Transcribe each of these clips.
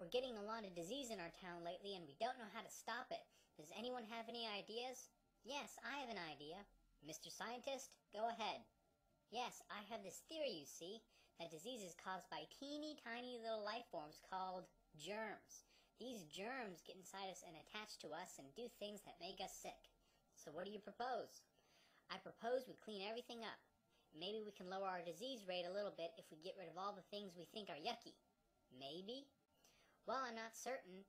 We're getting a lot of disease in our town lately and we don't know how to stop it. Does anyone have any ideas? Yes, I have an idea. Mr. Scientist, go ahead. Yes, I have this theory, you see, that disease is caused by teeny tiny little life forms called germs. These germs get inside us and attach to us and do things that make us sick. So what do you propose? I propose we clean everything up. Maybe we can lower our disease rate a little bit if we get rid of all the things we think are yucky. Maybe? Well, I'm not certain,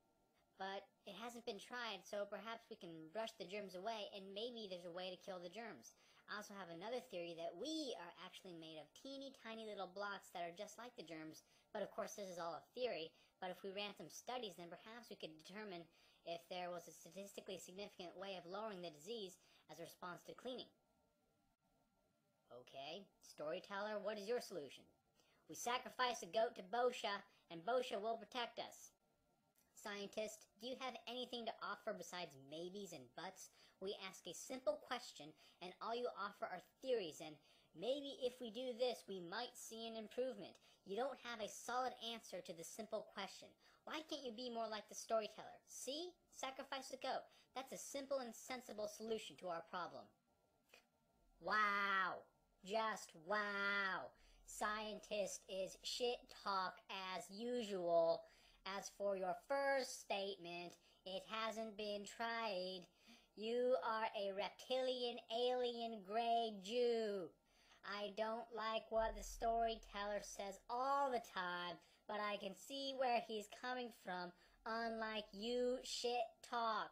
but it hasn't been tried, so perhaps we can brush the germs away, and maybe there's a way to kill the germs. I also have another theory that we are actually made of teeny tiny little blots that are just like the germs, but of course this is all a theory, but if we ran some studies, then perhaps we could determine if there was a statistically significant way of lowering the disease as a response to cleaning. Okay, storyteller, what is your solution? We sacrifice a goat to Bosha, and Bosha will protect us. Scientist, do you have anything to offer besides maybes and buts? We ask a simple question, and all you offer are theories, and maybe if we do this, we might see an improvement. You don't have a solid answer to the simple question. Why can't you be more like the storyteller? See? Sacrifice the goat. That's a simple and sensible solution to our problem. Wow! Just wow! Scientist is shit talk as usual. As for your first statement, it hasn't been tried. You are a reptilian, alien, gray Jew. I don't like what the storyteller says all the time, but I can see where he's coming from, unlike you shit talk.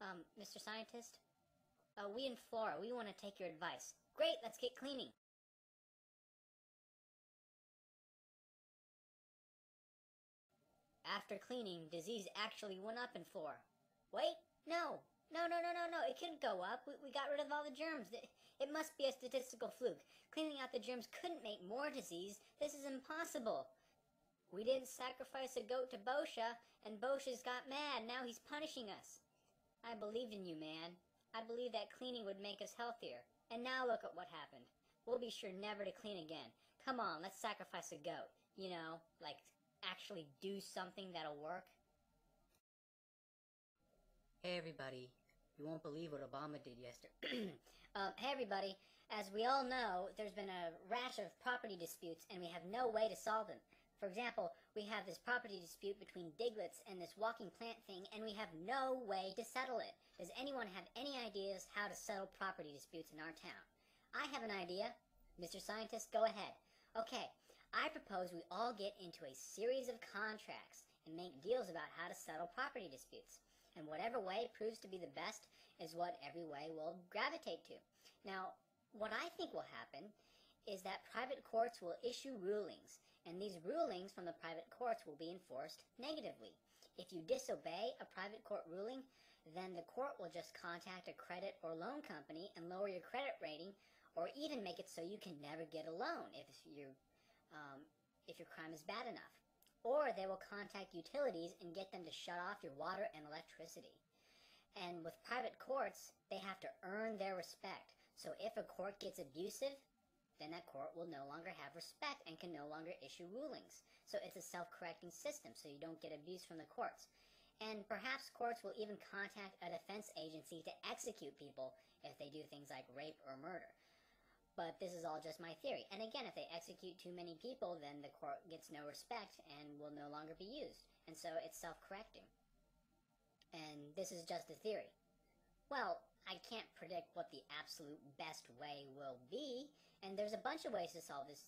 Um, Mr. Scientist? Uh, we in Flora, we want to take your advice. Great, let's get cleaning. After cleaning, disease actually went up in Flora. Wait, no. No, no, no, no, no. It couldn't go up. We, we got rid of all the germs. It, it must be a statistical fluke. Cleaning out the germs couldn't make more disease. This is impossible. We didn't sacrifice a goat to Bosha, and Bosha's got mad. Now he's punishing us. I believed in you, man. I believed that cleaning would make us healthier. And now look at what happened. We'll be sure never to clean again. Come on, let's sacrifice a goat. You know, like actually do something that'll work. Hey everybody, you won't believe what Obama did yesterday. um, hey everybody, as we all know, there's been a rash of property disputes and we have no way to solve them. For example, we have this property dispute between Digletts and this walking plant thing, and we have no way to settle it. Does anyone have any ideas how to settle property disputes in our town? I have an idea. Mr. Scientist, go ahead. Okay, I propose we all get into a series of contracts and make deals about how to settle property disputes. And whatever way proves to be the best is what every way will gravitate to. Now, what I think will happen is that private courts will issue rulings, and these rulings from the private courts will be enforced negatively. If you disobey a private court ruling, then the court will just contact a credit or loan company and lower your credit rating, or even make it so you can never get a loan if you um, if your crime is bad enough. Or they will contact utilities and get them to shut off your water and electricity. And with private courts, they have to earn their respect. So if a court gets abusive, then that court will no longer have respect and can no longer issue rulings. So it's a self-correcting system, so you don't get abuse from the courts. And perhaps courts will even contact a defense agency to execute people if they do things like rape or murder. But this is all just my theory. And again, if they execute too many people, then the court gets no respect and will no longer be used. And so it's self-correcting. And this is just a theory. Well, I can't predict what the absolute best way will be, and there's a bunch of ways to solve this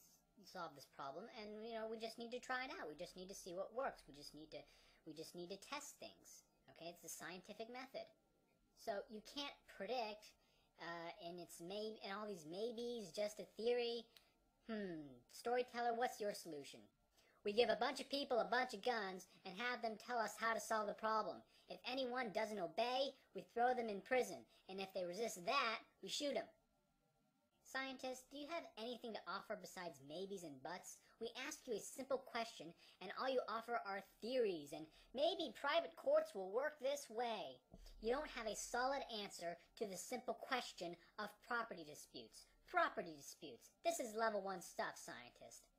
solve this problem, and you know, we just need to try it out. We just need to see what works. We just need to we just need to test things. Okay? It's the scientific method. So you can't predict uh, and it's maybe and all these maybes, just a theory. Hmm, storyteller, what's your solution? We give a bunch of people a bunch of guns and have them tell us how to solve the problem. If anyone doesn't obey, we throw them in prison, and if they resist that, we shoot them. Scientists, do you have anything to offer besides maybes and buts? We ask you a simple question, and all you offer are theories, and maybe private courts will work this way. You don't have a solid answer to the simple question of property disputes. Property disputes. This is level one stuff, scientist.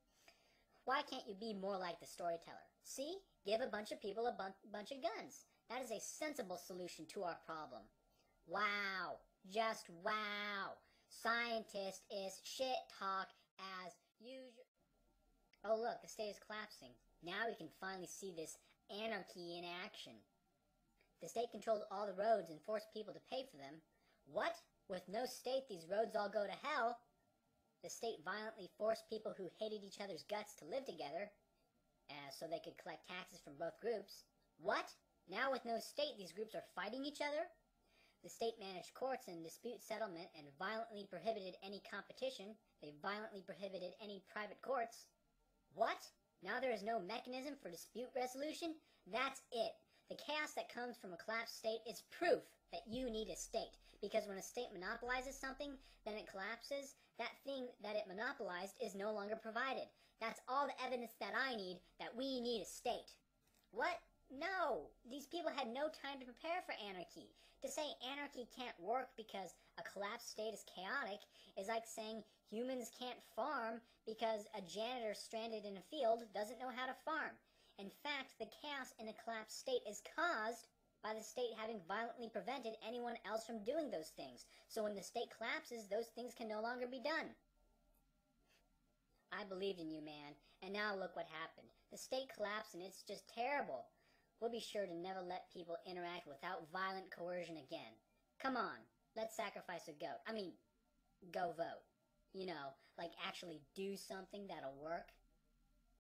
why can't you be more like the storyteller? See? Give a bunch of people a bun- bunch of guns. That is a sensible solution to our problem. Wow. Just wow. Scientist is shit talk as usual. Oh, look, the state is collapsing. Now we can finally see this anarchy in action. The state controlled all the roads and forced people to pay for them. What? With no state, these roads all go to hell. The state violently forced people who hated each other's guts to live together, uh, so they could collect taxes from both groups. What? Now, with no state, these groups are fighting each other? The state managed courts and dispute settlement and violently prohibited any competition. They violently prohibited any private courts. What? Now there is no mechanism for dispute resolution? That's it. The chaos that comes from a collapsed state is proof that you need a state. Because when a state monopolizes something, then it collapses, that thing that it monopolized is no longer provided. That's all the evidence that I need that we need a state. What? No! These people had no time to prepare for anarchy. To say anarchy can't work because a collapsed state is chaotic is like saying humans can't farm because a janitor stranded in a field doesn't know how to farm. In fact, the chaos in a collapsed state is caused by the state having violently prevented anyone else from doing those things. So when the state collapses, those things can no longer be done. I believed in you, man, and now look what happened. The state collapsed and it's just terrible. We'll be sure to never let people interact without violent coercion again. Come on, let's sacrifice a goat. I mean, go vote. You know, like actually do something that'll work.